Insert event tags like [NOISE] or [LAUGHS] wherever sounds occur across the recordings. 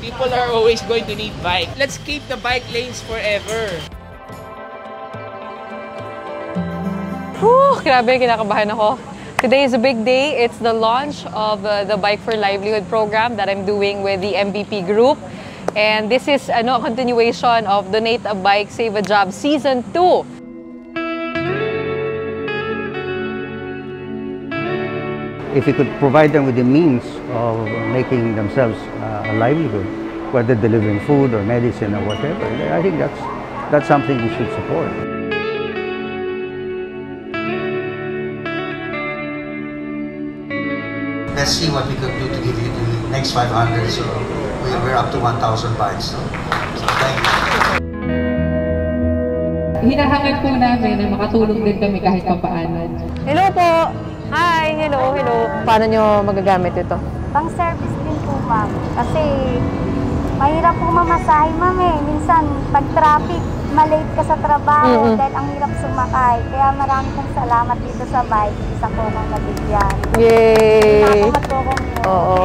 people are always going to need bike. Let's keep the bike lanes forever. Whew, grabe, kinakabahan ako. Today is a big day. It's the launch of uh, the Bike for Livelihood program that I'm doing with the MVP group. And this is a continuation of Donate a Bike, Save a Job Season 2. If you could provide them with the means of making themselves uh, a livelihood, whether delivering food or medicine or whatever, I think that's, that's something we should support. Let's see what we could do to give you the next 500. So we, we're up to 1,000 bikes. So, so thank you. Hinahangad po namin na makatulong din kami kahit papaano. Hello po! Hello, hello. Paano nyo magagamit ito? Pang service din po, ma'am. Kasi mahirap po mamasahe, ma'am eh. Minsan, pag traffic, malate ka sa trabaho Mm-mm. dahil ang hirap sumakay. Kaya marami pong salamat dito sa bike. Isa po nang nabigyan. Yay! Ako matulong yun. Oo.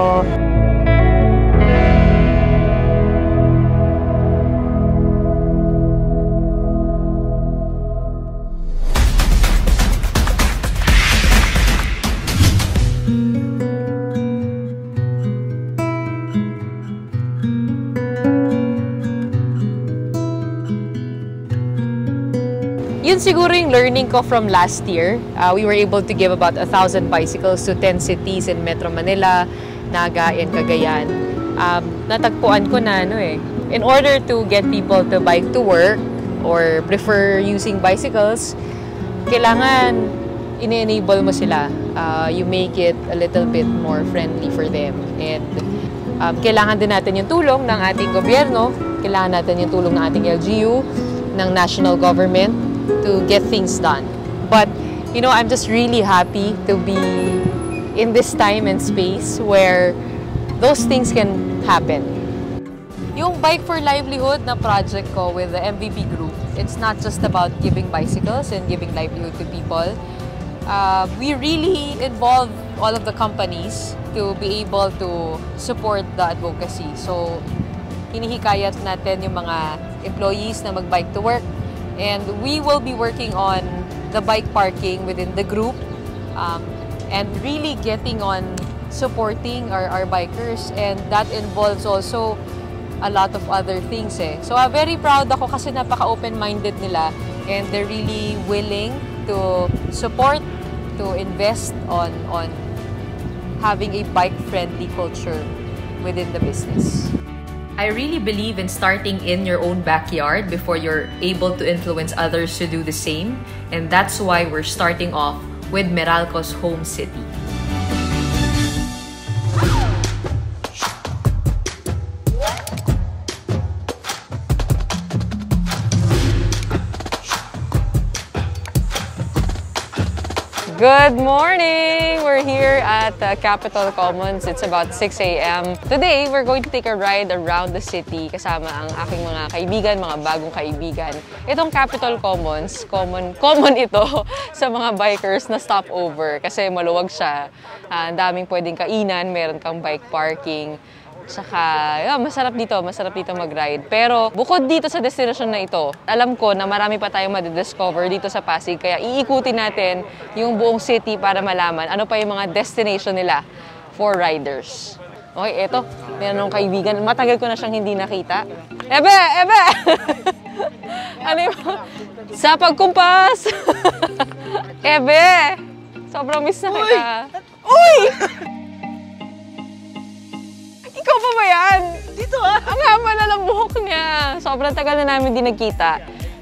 Yun siguro yung learning ko from last year. Uh, we were able to give about a thousand bicycles to 10 cities in Metro Manila, Naga, and Cagayan. Um, natagpuan ko na, ano eh, in order to get people to bike to work or prefer using bicycles, kailangan ini-enable mo sila. Uh, you make it a little bit more friendly for them. And um, kailangan din natin yung tulong ng ating gobyerno, kailangan natin yung tulong ng ating LGU, ng national government to get things done. But, you know, I'm just really happy to be in this time and space where those things can happen. Yung Bike for Livelihood na project ko with the MVP group, it's not just about giving bicycles and giving livelihood to people. Uh, we really involve all of the companies to be able to support the advocacy. So, hinihikayat natin yung mga employees na mag-bike to work. And we will be working on the bike parking within the group um, and really getting on supporting our, our bikers. And that involves also a lot of other things eh. So I'm very proud ako kasi napaka-open-minded nila and they're really willing to support, to invest on on having a bike-friendly culture within the business. I really believe in starting in your own backyard before you're able to influence others to do the same. And that's why we're starting off with Meralco's home city. Good morning! We're here at uh, Capitol Commons. It's about 6 a.m. Today, we're going to take a ride around the city kasama ang aking mga kaibigan, mga bagong kaibigan. Itong Capitol Commons, common, common ito [LAUGHS] sa mga bikers na stopover kasi maluwag siya. Ang daming pwedeng kainan, meron kang bike parking. Saka, yeah, masarap dito, masarap dito mag-ride. Pero bukod dito sa destination na ito, alam ko na marami pa tayong madidiscover dito sa Pasig. Kaya iikutin natin yung buong city para malaman ano pa yung mga destination nila for riders. Okay, eto. Meron akong kaibigan. Matagal ko na siyang hindi nakita. Ebe! Ebe! [LAUGHS] ano yung... Sa pagkumpas! [LAUGHS] Ebe! Sobrang miss na kita. Uy! Pa [LAUGHS] ba yan? Dito ah. Ang haba na ng buhok niya. Sobrang tagal na namin di nagkita.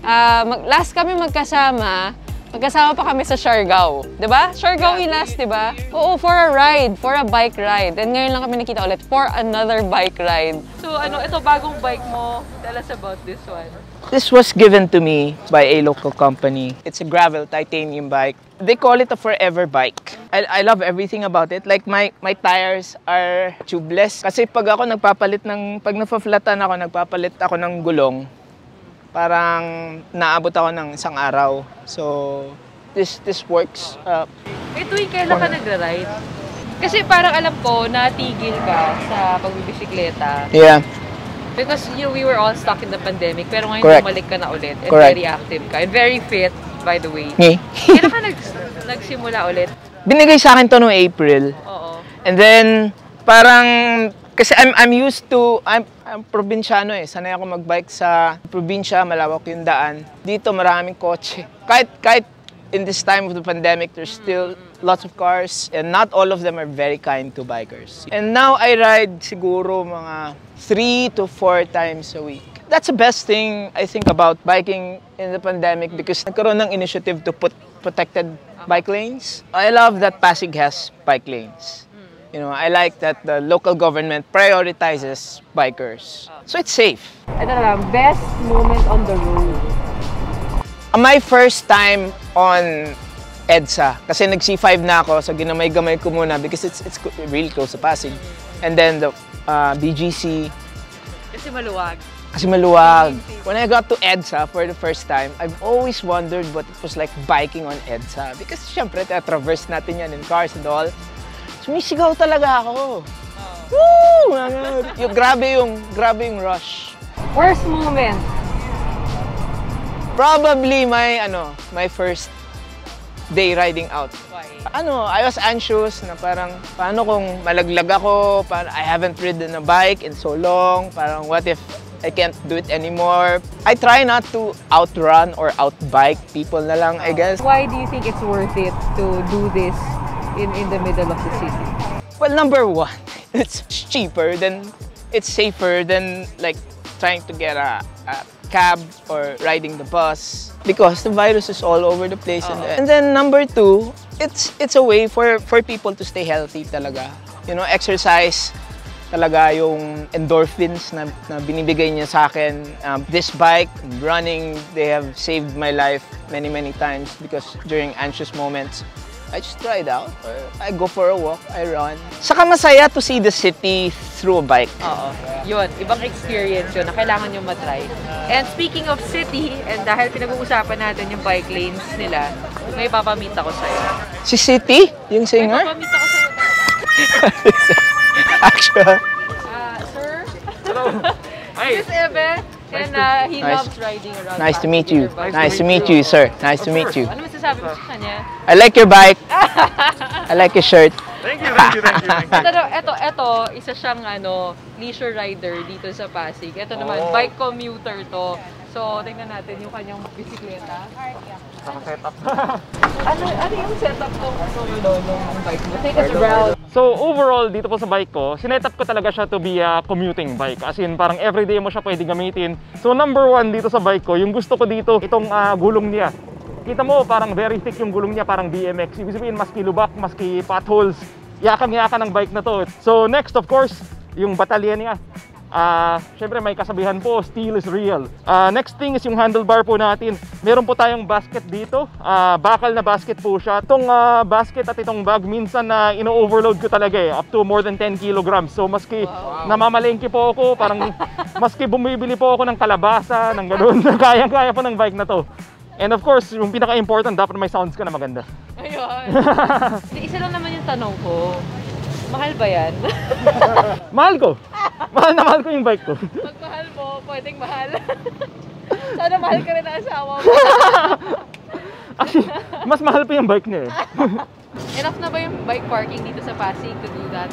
Ah, mag- last kami magkasama, magkasama pa kami sa Siargao. 'Di ba? Siargao yung last, 'di ba? Oo, for a ride, for a bike ride. And ngayon lang kami nakita ulit for another bike ride. So ano, ito bagong bike mo. Tell us about this one. This was given to me by a local company. It's a gravel titanium bike. They call it a forever bike. I, I love everything about it. Like my my tires are tubeless. Kasi pag ako nagpapalit ng pag nafa-flatan ako, nagpapalit ako ng gulong. Parang naabot ako ng isang araw. So this this works. Uh, Ito yung kailan ka nagra-ride? Kasi parang alam ko, natigil ka sa pagbibisikleta Yeah. because you we were all stuck in the pandemic. Pero ngayon Correct. bumalik ka na ulit and Correct. very active ka and very fit, by the way. Ngi. Kailan ka nag, nagsimula ulit? Binigay sa akin to noong April. Oo. And then, parang, kasi I'm, I'm used to, I'm, I'm probinsyano eh. Sanay ako magbike sa probinsya, malawak yung daan. Dito maraming kotse. Kahit, kahit in this time of the pandemic, there's still lots of cars and not all of them are very kind to bikers. And now I ride siguro mga three to four times a week. That's the best thing I think about biking in the pandemic because nagkaroon ng initiative to put protected bike lanes. I love that Pasig has bike lanes. You know, I like that the local government prioritizes bikers. So it's safe. Ito na lang, best moment on the road. My first time on EDSA, kasi nag C5 na ako, so ginamay-gamay ko muna because it's, it's really close to Pasig. And then the uh, BGC, Kasi maluwag. Kasi maluwag. When I got to EDSA for the first time, I've always wondered what it was like biking on EDSA. Because syempre, traverse natin yan in cars and all. Sumisigaw talaga ako. Woo! Mga- Yung, grabe yung, grabe yung rush. Worst moment. Probably my, ano, my first day riding out. Why? Ano, I was anxious na parang, paano kung malaglag ako, parang I haven't ridden a bike in so long, parang what if I can't do it anymore. I try not to outrun or outbike people na lang, I guess. Why do you think it's worth it to do this in, in the middle of the city? Well, number one, [LAUGHS] it's cheaper than, it's safer than like trying to get a, a cab or riding the bus because the virus is all over the place. And, and then number two, it's it's a way for for people to stay healthy talaga. You know, exercise talaga yung endorphins na, na binibigay niya sa akin. Um, this bike, running, they have saved my life many, many times because during anxious moments, I just ride out. I go for a walk, I run. Saka masaya to see the city through a bike. Oo. Yun, ibang experience yun na kailangan nyo matry. And speaking of city, and dahil pinag-uusapan natin yung bike lanes nila, may papamit ako sa'yo. Si City, yung May singer, papamit ako sa'yo. [LAUGHS] actually. Ah, sir? Hello. This is Ebe. And uh, he Nice. loves riding around. Nice to meet you. bike. Nice to meet you, sir. Nice to meet you. Ano masasabi mo sa kanya? I like your bike. [LAUGHS] I like your shirt. Ito, ito, ito, isa siyang ano, leisure rider dito sa Pasig. Ito naman, Oh. bike commuter to. So, tingnan natin yung kanyang bisikleta. [LAUGHS] ano, ano yung setup ng ano, ng bike mo? Take us around. So overall, dito po sa bike ko, sinetap ko talaga siya to be a commuting bike. As in, parang everyday mo siya pwede gamitin. So number one dito sa bike ko, yung gusto ko dito, itong ah, gulong niya. Kita mo, parang very thick yung gulong niya, parang BMX. Ibig sabihin, maski lubak, maski potholes, yakang-yakan ng bike na to. So next, of course, yung batalya niya. Ah, syempre may kasabihan po, steel is real. Ah, next thing is yung handlebar po natin. Meron po tayong basket dito. Ah, bakal na basket po siya. Itong ah, basket at itong bag minsan na ino-overload ko talaga eh, up to more than 10 kilograms. So maski namamalengke po ako, parang [LAUGHS] maski bumibili po ako ng kalabasa, ng ganun, [LAUGHS] kayang-kaya po ng bike na to. And of course, yung pinaka-important, dapat may sounds ka na maganda. Ayun. [LAUGHS] Isa lang naman yung tanong ko. Mahal ba yan? Mahal ko! Mahal na mahal ko yung bike ko. [LAUGHS] Pag mahal mo, pwedeng mahal. [LAUGHS] Sana mahal ka rin ang asawa mo. [LAUGHS] Actually, mas mahal pa yung bike niya eh. Enough na ba yung bike parking dito sa Pasig to do that?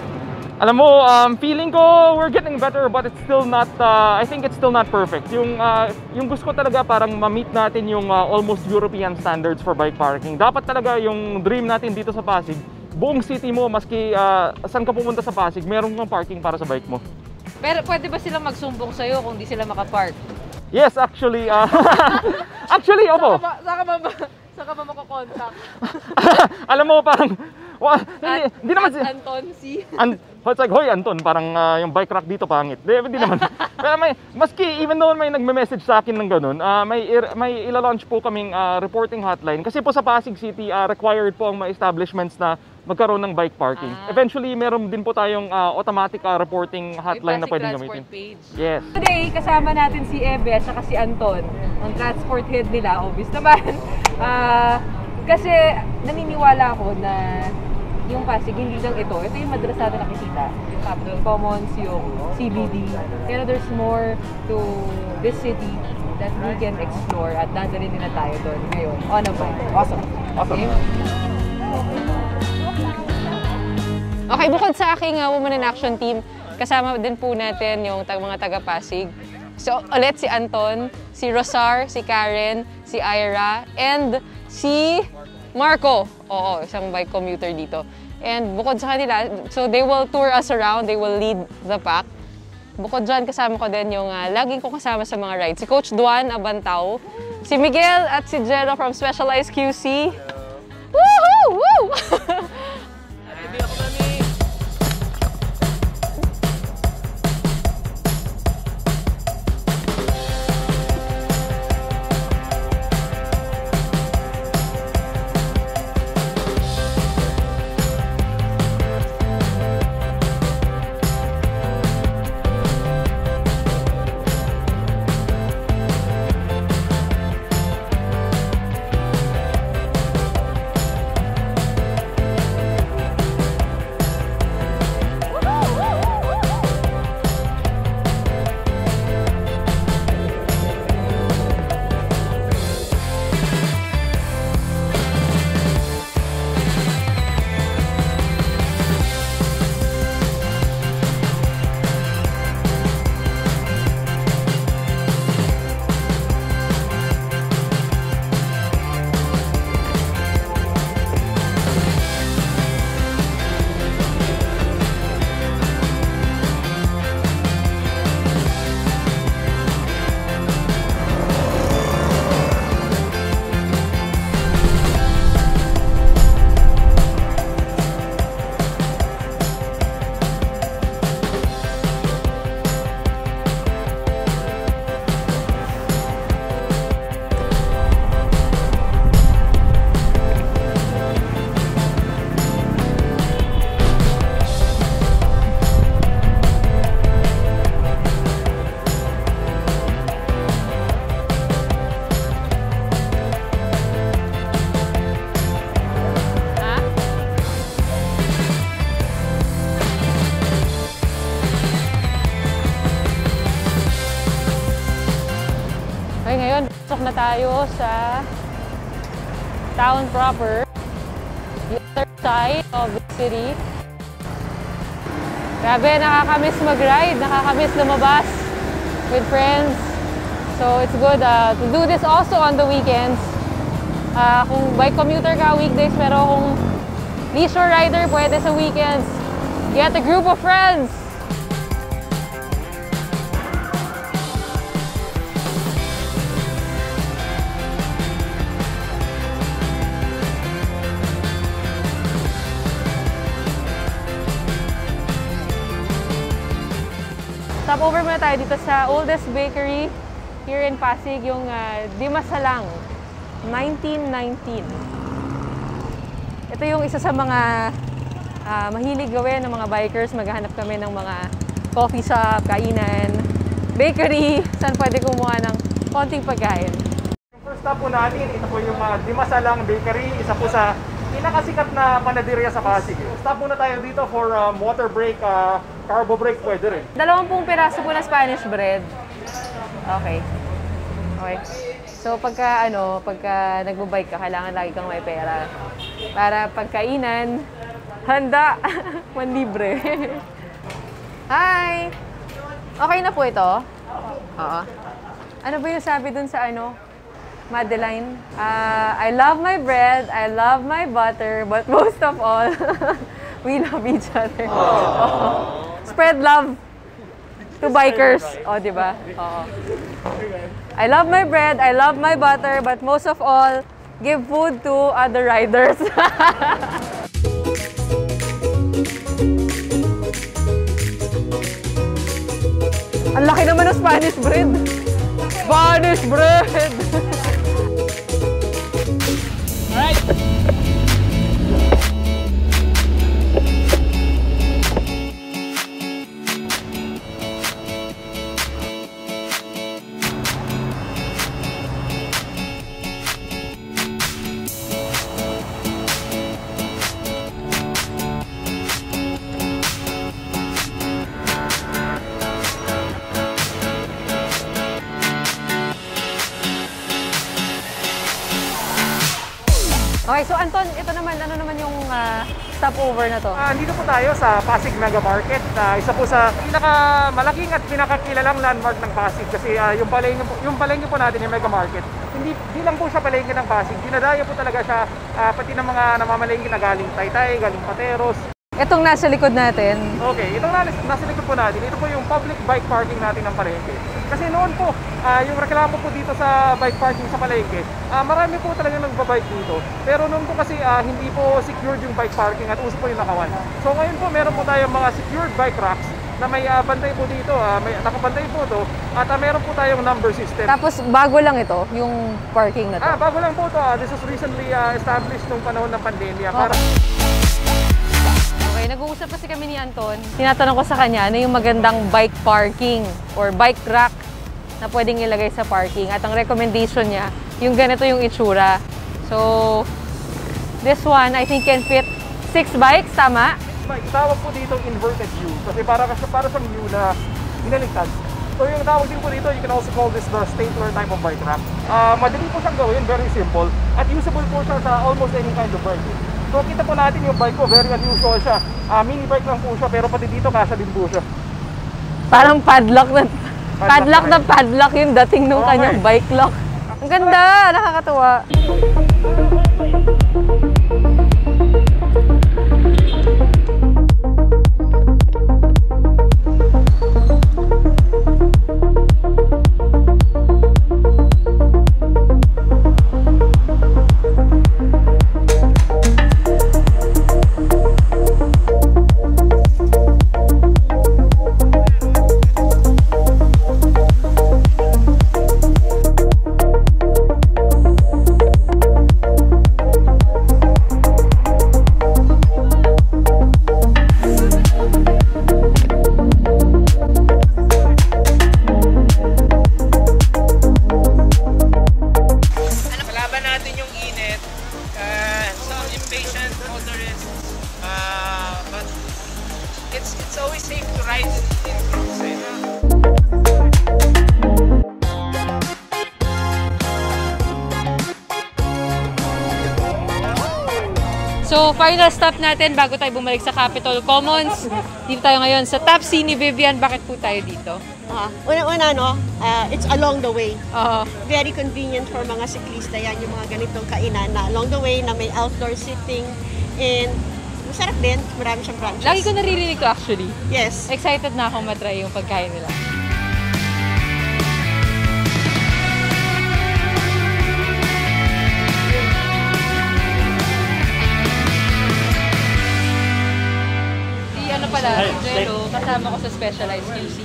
Alam mo, um, feeling ko we're getting better but it's still not, uh, I think it's still not perfect. Yung, uh, yung gusto ko talaga parang ma-meet natin yung uh, almost European standards for bike parking. Dapat talaga yung dream natin dito sa Pasig, buong city mo, maski uh, saan ka pumunta sa Pasig, meron kang parking para sa bike mo. Pero pwede ba silang magsumbong sa'yo kung di sila makapark? Yes, actually, uh, [LAUGHS] actually, opo. Saan ka ba, saan ka ba makakontakt? [LAUGHS] Alam mo, parang, wa, hindi, At- hindi naman si... Anton C. An it's like, hoy Anton, parang ah, yung bike rack dito pangit. Di, di naman. [LAUGHS] Pero may, maski, even though may nagme-message sa akin ng ganun, ah, may, may ila-launch po kaming ah, reporting hotline. Kasi po sa Pasig City, ah, required po ang mga establishments na magkaroon ng bike parking. Ah. Eventually, meron din po tayong ah, automatic ah, reporting hotline na pwedeng gamitin. page. Yes. Today, kasama natin si Ebe at saka si Anton, ang transport head nila, obvious naman. [LAUGHS] Ah, kasi naniniwala ako na yung Pasig, hindi lang ito. Ito yung madalas natin nakikita. Yung Capital Commons, yung CBD. Pero there's more to this city that we can explore at dadalhin nila tayo doon ngayon on a bike. Awesome. Awesome. Okay? Okay, bukod sa aking uh, Women in Action team, kasama din po natin yung tag mga taga-Pasig. So, ulit si Anton, si Rosar, si Karen, si Ira, and si Marco. Oo, isang bike commuter dito. And bukod sa kanila, so they will tour us around, they will lead the pack. Bukod dyan, kasama ko din yung uh, laging ko kasama sa mga rides. Si Coach Duan Abantao, si Miguel at si Jero from Specialized QC. Woohoo! Woo! [LAUGHS] sa town proper. The other side of the city. Grabe, nakakamiss mag-ride, nakakamiss lumabas with friends. So it's good uh, to do this also on the weekends. Ah, kung bike commuter ka weekdays, pero kung leisure rider, pwede sa weekends. Get a group of friends. Over muna tayo dito sa oldest bakery here in Pasig, yung uh, Dimasalang, 1919. Ito yung isa sa mga ah, mahilig gawin ng mga bikers. Maghahanap kami ng mga coffee shop, kainan, bakery, [LAUGHS] saan pwede kumuha ng konting pagkain. Yung first stop po natin, ito po yung uh, Dimasalang Bakery, isa po sa pinakasikat na panaderia sa Pasig. Stop muna tayo dito for um, water break, uh, carbo break, pwede rin. Dalawampung piraso po na Spanish bread. Okay. Okay. So pagka ano, pagka nagbo-bike ka, kailangan lagi kang may pera. Para pagkainan, handa, [LAUGHS] manlibre. Hi! Okay na po ito? Oo. Ano ba yung sabi dun sa ano? Madeline? Ah, I love my bread, I love my butter, but [LAUGHS] most of all, [LAUGHS] we love each other. Oo. Spread love to bikers. O, di ba? Oo. I love my bread, I love my butter, but most of all, give food to other riders. [LAUGHS] Ang laki naman ng Spanish bread. Spanish bread! [LAUGHS] stopover na to? Ah, dito po tayo sa Pasig Mega Market. Ah, isa po sa pinakamalaking at pinakakilalang landmark ng Pasig kasi ah, yung palengke po, yung palengke po natin yung Mega Market. Hindi, hindi lang po siya palengke ng Pasig. Dinadaya po talaga siya ah, pati ng mga namamalengke na galing Taytay, galing Pateros. Itong nasa likod natin, Okay, itong nasa, nasa likod po natin, ito po yung public bike parking natin ng palengke. Kasi noon po, ah, yung reklamo po dito sa bike parking sa palengke, ah, marami po talaga nagbabike dito. Pero noon po kasi ah, hindi po secured yung bike parking at uso po yung nakawan. So ngayon po, meron po tayong mga secured bike racks na may ah, bantay po dito, ah, may nakabantay po to, at ah, meron po tayong number system. tapos bago lang ito, yung parking na to. Ah, bago lang po to. ah, this was recently ah, established nung panahon ng pandemya. Oh. Para Okay, nag-uusap kasi kami ni Anton. Tinatanong ko sa kanya ano yung magandang bike parking or bike rack na pwedeng ilagay sa parking. At ang recommendation niya, yung ganito yung itsura. So, this one, I think can fit six bikes, tama? May tawag po dito inverted U kasi para para sa U na binaligtad. So yung tawag din po dito, you can also call this the stapler type of bike rack. Ah, madali po siyang gawin, very simple. At usable po siya sa almost any kind of bike. So kita po natin yung bike ko, very unusual siya. Ah, mini bike lang po siya, pero pati dito kasha din po siya. Parang padlock na padlock na na padlock yung dating nung Okay. kanyang bike lock. Ang ganda, nakakatuwa. Natin bago tayo bumalik sa Capitol Commons. Dito tayo ngayon sa Top C ni Vivian. Bakit po tayo dito? Ah, Una-una, no, ah, it's along the way. Oo. Very convenient for mga siklista yan, yung mga ganitong kainan na along the way na may outdoor sitting and masarap din. Marami siyang branches. lagi ko naririnig to actually. Yes. Excited na akong matry yung pagkain nila. Jello, kasama ko sa Specialized QC.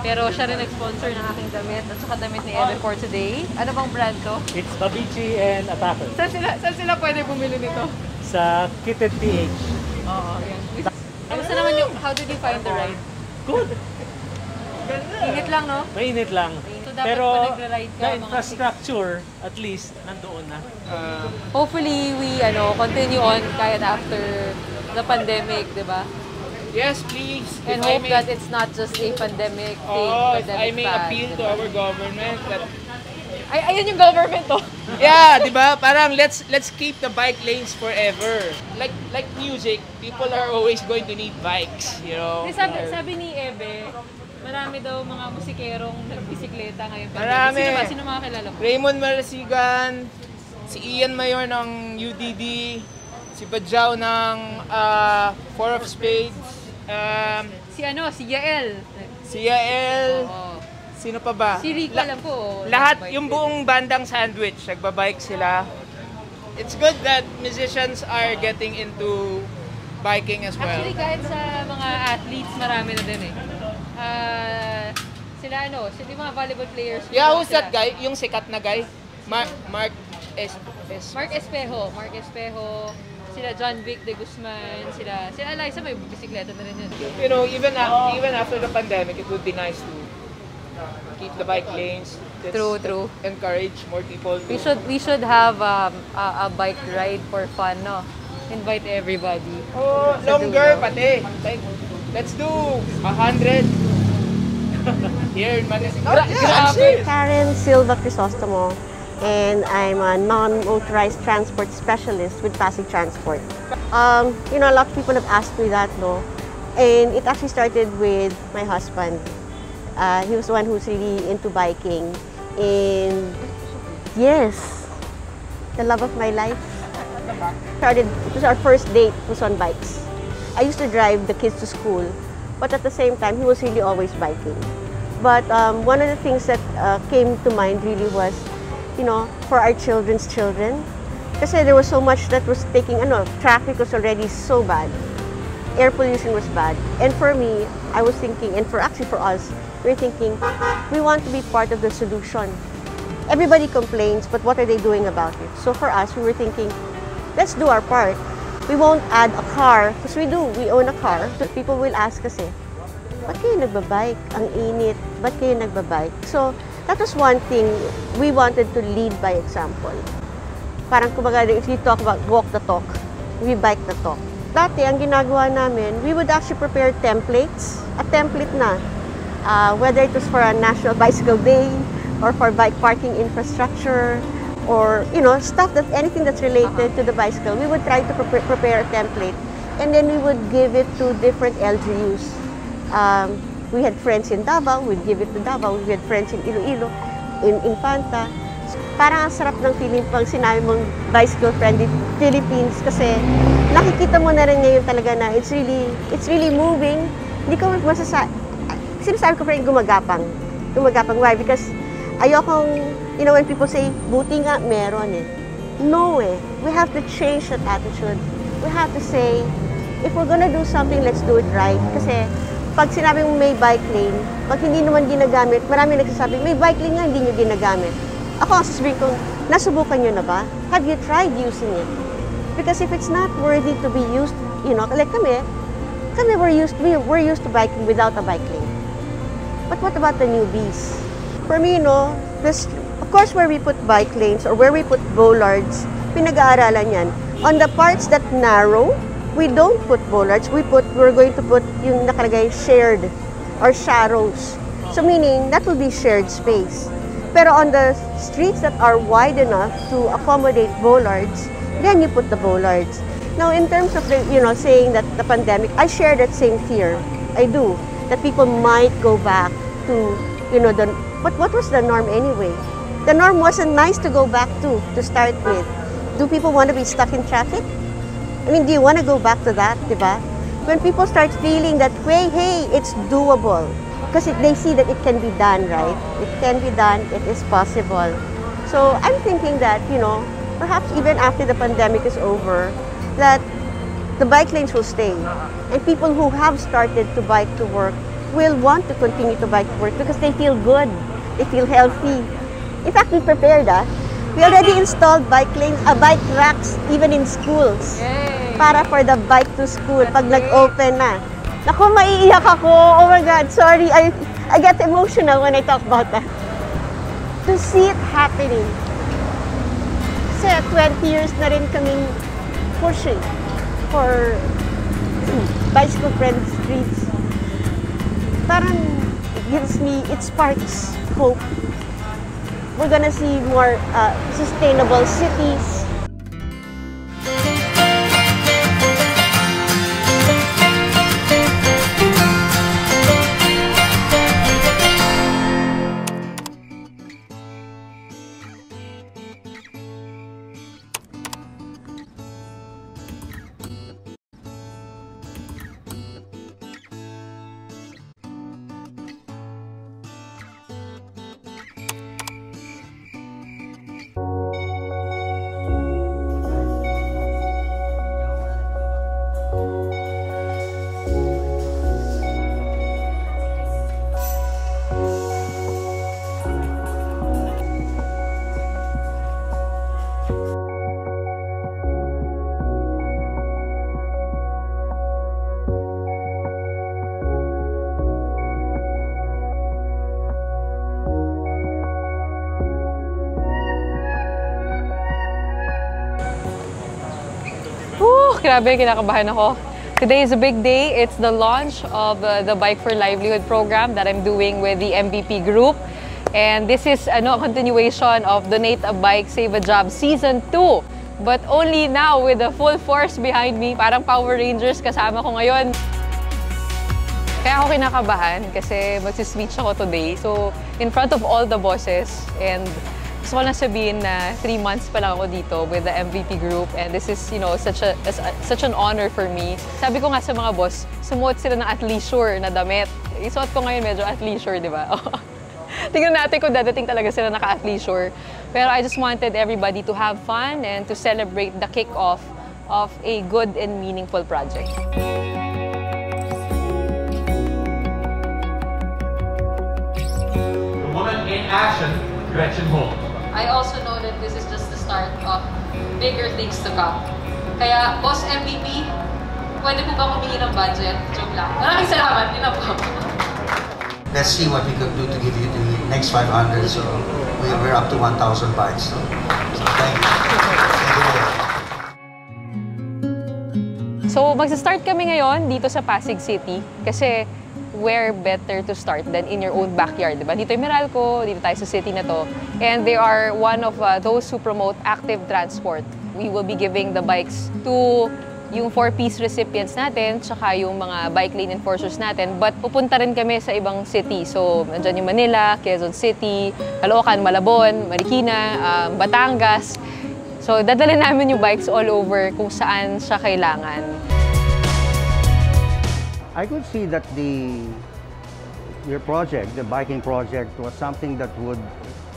Pero siya rin nag-sponsor ng aking damit at saka damit ni Eve for today. Ano bang brand to? It's Babichi and Attacker Saan sila, saan sila pwede bumili nito? sa Kitted PH. Oo, yan. Kamusta naman yung, how did you find the ride? Good. Init lang, no? Mainit lang. So, dapat Pero the infrastructure, at least, nandoon na. Hopefully, we ano continue on kahit after the pandemic, di ba? Yes, please. And If I hope may- that it's not just a pandemic thing, Oh, pandemic I may fad, appeal to ba? our government that Ay, ayun yung government to. [LAUGHS] yeah, 'di ba? Parang let's let's keep the bike lanes forever. Like like music, people are always going to need bikes, you know. Kasi sabi, sabi ni Ebe, marami daw mga musikerong nagbisikleta ngayon. Marami. Sino ba? Sino mga kilala mo? Raymond Marasigan, si Ian Mayor ng UDD, si Badjao ng ah, Four of Spades, um, Si ano, si Yael. si Yael, Oo. sino pa ba? Si Rico La- lang po. Lahat, nagbike yung buong bandang sandwich, nagbabike sila. It's good that musicians are getting into biking as well. Actually, kahit sa mga athletes, marami na din eh. Ah, sila ano, sila yung mga volleyball players. Yeah, sila- who's that guy? Yung sikat na guy? Mark, Mark S. S. Mark Espejo. Mark Espejo. Sila John Vic de Guzman. Sila, sila Eliza may bisikleta na rin yun. You know, even a- even after the pandemic, it would be nice to keep the bike lanes. Let's True, true. Encourage more people to... We should we should have um, a, a bike ride for fun, no? Invite everybody. Oh, longer dulo. pati. Like, let's do a hundred. [LAUGHS] Here in Manila. Gra- Grabe. Karen Silva Crisostomo. And I'm a non-motorized transport specialist with Pasig Transport. Um, you know, a lot of people have asked me that, no? And it actually started with my husband. Uh, he was the one who's really into biking. And yes, the love of my life. Started, it was our first date was on bikes. I used to drive the kids to school, but at the same time, he was really always biking. But um, one of the things that uh, came to mind really was, you know, for our children's children. Kasi there was so much that was taking, ano, traffic was already so bad. Air pollution was bad. And for me, I was thinking, and for actually for us, we we're thinking, we want to be part of the solution. Everybody complains, but what are they doing about it? So for us, we were thinking, let's do our part. We won't add a car, because we do, we own a car. So people will ask kasi, eh, ba't kayo nagbabike? Ang init, ba't kayo nagbabike? So, that was one thing we wanted to lead by example. Parang kumbaga, if you talk about walk the talk, we bike the talk. Dati, ang ginagawa namin, we would actually prepare templates, a template na, uh, whether it was for a National Bicycle Day, or for bike parking infrastructure, or, you know, stuff that, anything that's related to the bicycle, we would try to pre prepare a template, and then we would give it to different LGUs. Um, we had friends in Davao, we'd give it to Davao. We had friends in Iloilo, in Infanta. Parang ang sarap ng feeling pag sinabi mong bicycle-friendly Philippines kasi nakikita mo na rin ngayon talaga na it's really, it's really moving. Hindi ko masasa... Sinasabi ko pa rin gumagapang. Gumagapang. Why? Because ayokong, you know, when people say, buti nga meron eh. No eh. We have to change that attitude. We have to say, if we're gonna do something, let's do it right. Kasi pag sinabi mo may bike lane, pag hindi naman ginagamit, marami nagsasabi, may bike lane nga, hindi nyo ginagamit. Ako ang sasabihin ko, nasubukan nyo na ba? Have you tried using it? Because if it's not worthy to be used, you know, like kami, kami we're used, we, we're used to biking without a bike lane. But what about the newbies? For me, you know, this, of course, where we put bike lanes or where we put bollards, pinag-aaralan yan. On the parts that narrow, we don't put bollards. We put, we're going to put yung nakalagay shared or shallows. So meaning, that will be shared space. Pero on the streets that are wide enough to accommodate bollards, then you put the bollards. Now, in terms of the, you know, saying that the pandemic, I share that same fear. I do. That people might go back to, you know, the, but what was the norm anyway? The norm wasn't nice to go back to, to start with. Do people want to be stuck in traffic? I mean, do you want to go back to that, di ba? When people start feeling that, hey, hey, it's doable. Because they see that it can be done, right? It can be done, it is possible. So I'm thinking that, you know, perhaps even after the pandemic is over, that the bike lanes will stay. And people who have started to bike to work will want to continue to bike to work because they feel good, they feel healthy. In fact, we prepared, ah. We already installed bike lanes, uh, bike racks even in schools. Para for the bike to school pag nag-open na. Naku, maiiyak ako. Oh my God, sorry. I, I get emotional when I talk about that. To see it happening. Kasi 20 years na rin kaming pushing for [CLEARS THROAT] bicycle-friendly streets. Parang gives me, it sparks hope. We're gonna see more uh, sustainable cities, grabe, kinakabahan ako. Today is a big day. It's the launch of uh, the Bike for Livelihood program that I'm doing with the MVP group. And this is ano, a continuation of Donate a Bike, Save a Job Season 2. But only now with the full force behind me. Parang Power Rangers kasama ko ngayon. Kaya ako kinakabahan kasi magsiswitch ako today. So, in front of all the bosses and gusto ko lang sabihin na three months pa lang ako dito with the MVP group and this is, you know, such a, a- such an honor for me. Sabi ko nga sa mga boss, sumuot sila ng athleisure na damit. Isuot ko ngayon medyo athleisure, di ba? [LAUGHS] Tingnan natin kung dadating talaga sila naka-athleisure. Pero I just wanted everybody to have fun and to celebrate the kick-off of a good and meaningful project. Woman in action, Gretchen Holt. I also know that this is just the start of bigger things to come. Kaya, Boss MVP, pwede po ba humingi ng budget? Joke lang. Maraming salamat. Yun na po. Let's see what we could do to give you the next 500. So we, we're up to 1,000 bikes. So, so thank you. Thank you. So, magsa-start kami ngayon dito sa Pasig City kasi where better to start than in your own backyard, di ba? Dito yung Meralco, dito tayo sa city na to. And they are one of uh, those who promote active transport. We will be giving the bikes to yung four-piece recipients natin, tsaka yung mga bike lane enforcers natin. But pupunta rin kami sa ibang city. So, nandyan yung Manila, Quezon City, Caloocan, Malabon, Marikina, um, Batangas. So, dadala namin yung bikes all over kung saan siya kailangan. I could see that the your project, the biking project, was something that would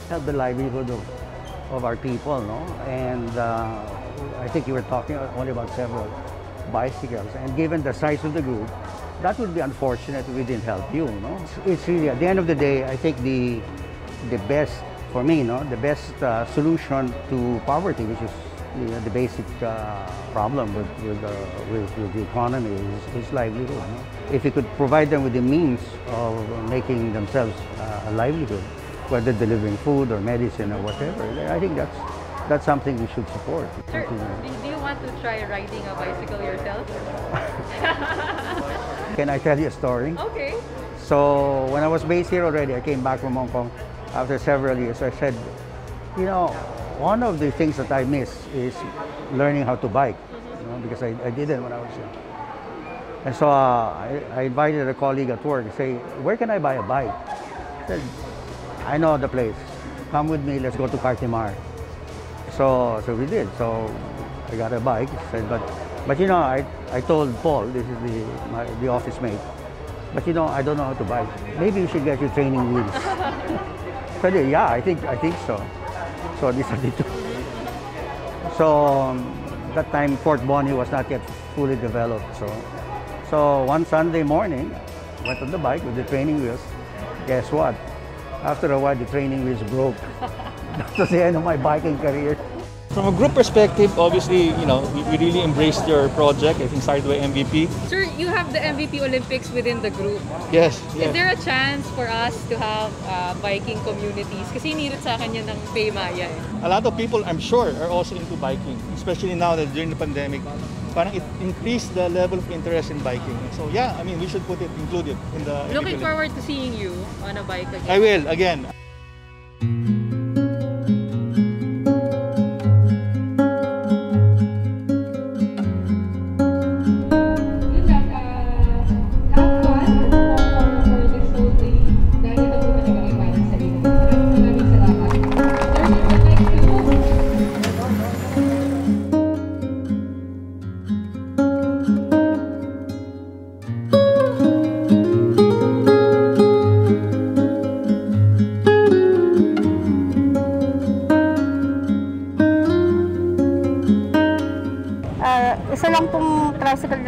help the livelihood of, of our people, no? And uh, I think you were talking only about several bicycles, and given the size of the group, that would be unfortunate if we didn't help you, no? It's, really at the end of the day, I think the the best for me, no, the best uh, solution to poverty, which is the, the basic uh, problem with with, uh, with with the economy, is, is livelihood. No? If you could provide them with the means of making themselves uh, a livelihood, whether delivering food or medicine or whatever, I think that's that's something we should support. Sir, do you want to try riding a bicycle yourself? [LAUGHS] [LAUGHS] Can I tell you a story? Okay. So when I was based here already, I came back from Hong Kong after several years. I said, you know, one of the things that I miss is learning how to bike, you know, because I, I didn't when I was young. And so uh, I, I invited a colleague at work to say, where can I buy a bike? I said, I know the place. Come with me, let's go to Cartimar. So, so we did. So I got a bike. Said, but, but you know, I, I told Paul, this is the, my, the office mate, but you know, I don't know how to bike. Maybe you should get your training wheels. [LAUGHS] so yeah, I think, I think so. So these are the two. So um, that time Fort Bonnie was not yet fully developed. So, so one Sunday morning, went on the bike with the training wheels. Guess what? After a while, the training wheels broke. [LAUGHS] that was the end of my biking career. From a group perspective, obviously, you know, we, we really embraced your project. I think started by MVP. Sir, you have the MVP Olympics within the group. Yes, Is yes. there a chance for us to have uh, biking communities? Kasi inirit sa akin yan ng Paymaya eh. A lot of people, I'm sure, are also into biking, especially now that during the pandemic, parang it increased the level of interest in biking. So yeah, I mean, we should put it, include it in the MVP Looking Olympics. forward to seeing you on a bike again. I will, again.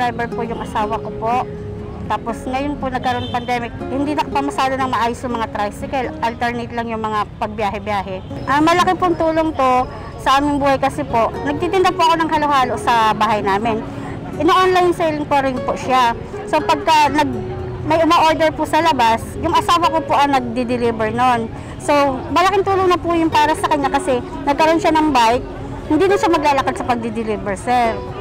Driver po yung asawa ko po. Tapos ngayon po nagkaroon pandemic, hindi nakapamasada ng maayos yung mga tricycle. Alternate lang yung mga pagbiyahe-biyahe. Ah, malaki pong tulong to sa aming buhay kasi po, nagtitinda po ako ng halo-halo sa bahay namin. Ina-online selling ko rin po siya. So pagka nag, may uma-order po sa labas, yung asawa ko po ang nagdi-deliver nun. So malaking tulong na po yung para sa kanya kasi nagkaroon siya ng bike, hindi na siya maglalakad sa pagdi-deliver, sir.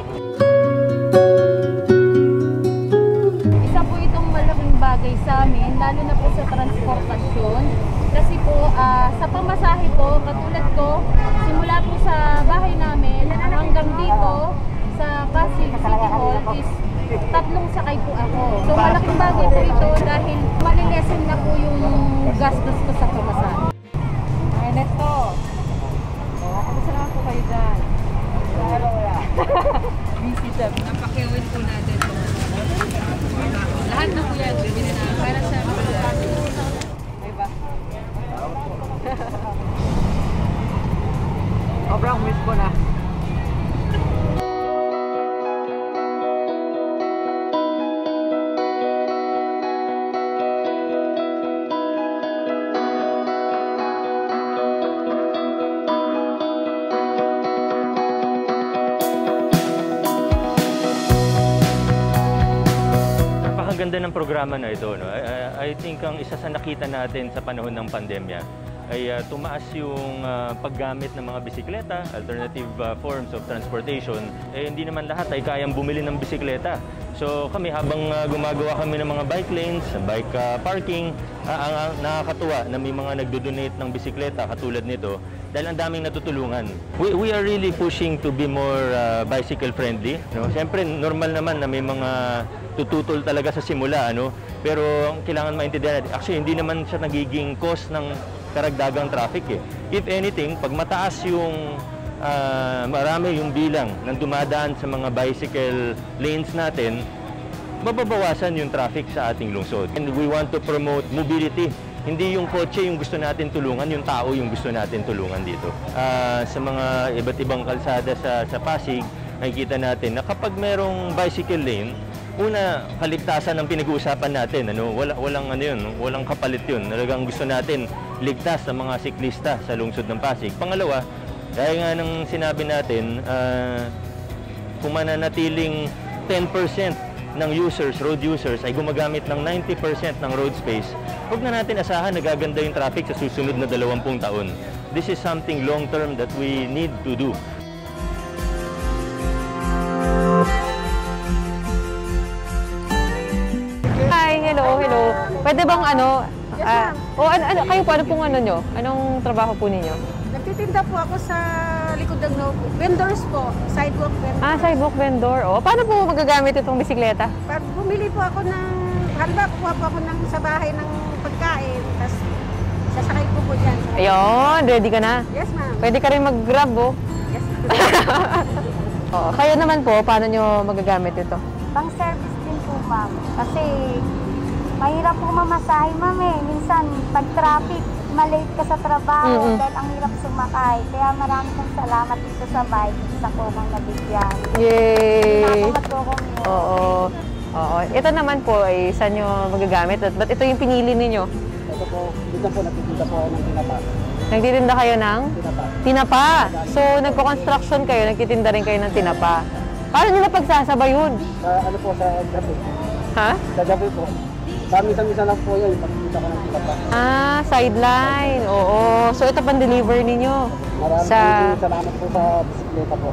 Lalo na po sa transportasyon. Kasi po, ah, sa pamasahe po, katulad ko, simula po sa bahay namin hanggang dito sa Pasig City Hall is tatlong sakay po ako. So malaking bagay po ito dahil malilesen na po yung gastos ko sa programa na ito. No? I, I- think ang isa sa nakita natin sa panahon ng pandemya ay ah, tumaas yung ah, paggamit ng mga bisikleta, alternative ah, forms of transportation. Eh, hindi naman lahat ay kayang bumili ng bisikleta. So kami habang ah, gumagawa kami ng mga bike lanes, bike ah, parking, ang, ang nakakatuwa na may mga nagdo-donate ng bisikleta katulad nito dahil ang daming natutulungan. We, we are really pushing to be more ah, bicycle friendly. No? Siyempre, normal naman na may mga tututol talaga sa simula, ano? Pero ang kailangan maintindihan natin, actually hindi naman siya nagiging cause ng karagdagang traffic eh. If anything, pag mataas yung ah, marami yung bilang ng dumadaan sa mga bicycle lanes natin, mababawasan yung traffic sa ating lungsod. And we want to promote mobility. Hindi yung kotse yung gusto natin tulungan, yung tao yung gusto natin tulungan dito. Ah, sa mga iba't ibang kalsada sa, sa Pasig, nakikita natin na kapag merong bicycle lane, una, kaligtasan ang pinag-uusapan natin. Ano? Wala, walang, ano yun, walang kapalit yun. Talagang gusto natin ligtas sa mga siklista sa lungsod ng Pasig. Pangalawa, dahil nga ng sinabi natin, ah, kung mananatiling 10% ng users, road users, ay gumagamit ng 90% ng road space, huwag na natin asahan na gaganda yung traffic sa susunod na 20 taon. This is something long-term that we need to do. Hi, hello, hello. Pwede bang ano? ah, o ano, ano, kayo po, ano pong ano nyo? Anong trabaho po ninyo? Nagtitinda po ako sa likod ng notebook. Vendors po, sidewalk vendors. Ah, sidewalk vendor. O, paano po magagamit itong bisikleta? Pag bumili po ako ng, halimbawa kuha po ako ng, sa bahay ng pagkain, tapos sasakay ko po dyan. Ayun, ready ka na? Yes, ma'am. Pwede ka rin mag-grab, oh. Yes, [LAUGHS] Oo, kayo naman po, paano nyo magagamit ito? Pang service din po, ma'am. Kasi mahirap po mamasahe, ma'am eh. Minsan, pag traffic, malate ka sa trabaho Mm-mm. dahil ang hirap sumakay. Kaya marami pong salamat dito sa bike. Isa ko mang nabigyan. Yay! Nakakapag-commute. Oo. Oo. Ito naman po, ay saan nyo magagamit? At ba't ito yung pinili ninyo? Ito po, dito po, nagtitinda po ako ng tinapa. Nagtitinda kayo ng? Tinapa. Tinapa. So, nagpo-construction kayo, nagtitinda rin kayo ng tinapa. Paano nyo napagsasabay yun? Sa ano po, sa gabi. Ha? Sa gabi po. Sa misa-misa lang po yun, pagkita ng. Ah, sideline. Oo. So, ito pang-deliver ninyo. Maraming Sa... salamat po sa bisikleta po.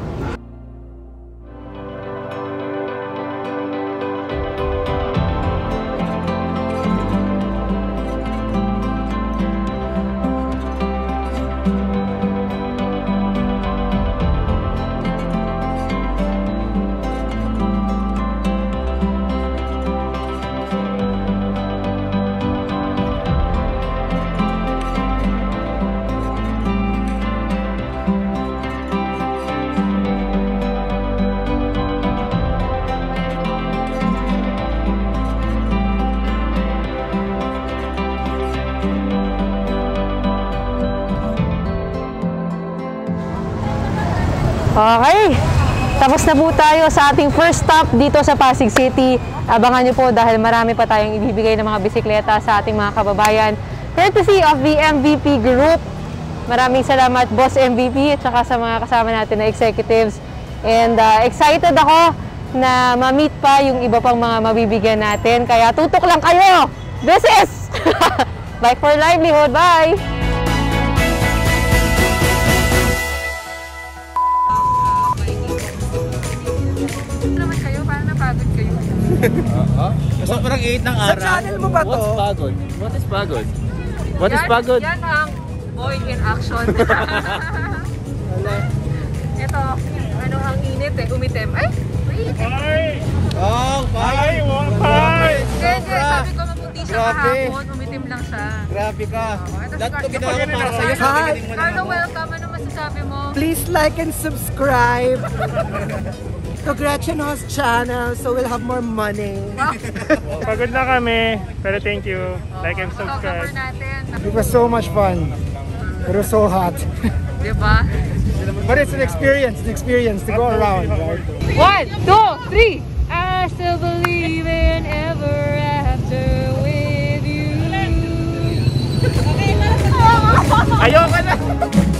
Okay. Tapos na po tayo sa ating first stop dito sa Pasig City. Abangan nyo po dahil marami pa tayong ibibigay ng mga bisikleta sa ating mga kababayan. Courtesy of the MVP Group. Maraming salamat Boss MVP at saka sa mga kasama natin na executives. And uh, excited ako na ma-meet pa yung iba pang mga mabibigyan natin. Kaya tutok lang kayo! This is [LAUGHS] Bike for Livelihood. Bye! Sobrang 8 ng araw. Sa channel mo ba to? What's pagod? What is pagod? What is Yan- pagod? Yan ang boy in action. [LAUGHS] Ito, ano ang init eh, umitim. Ay, mainit. Oh, Ay, wapay! Hindi, hindi, sabi ko maputi siya Grabe. kahapon, umitim lang siya. Grabe ka. Lahat ginawa ko Carlo. para sa'yo. Carlo, Sabi mo Carlo, welcome. Ano masasabi mo? Please like and subscribe [LAUGHS] to Gretchen Ho's channel so we'll have more money. [LAUGHS] Pagod na kami, pero thank you. Like and oh, subscribe. It was so much fun. It was so hot. diba? But it's an experience, an experience to go around. Right? One, two, three! I still believe in ever after with you. Ayoko na!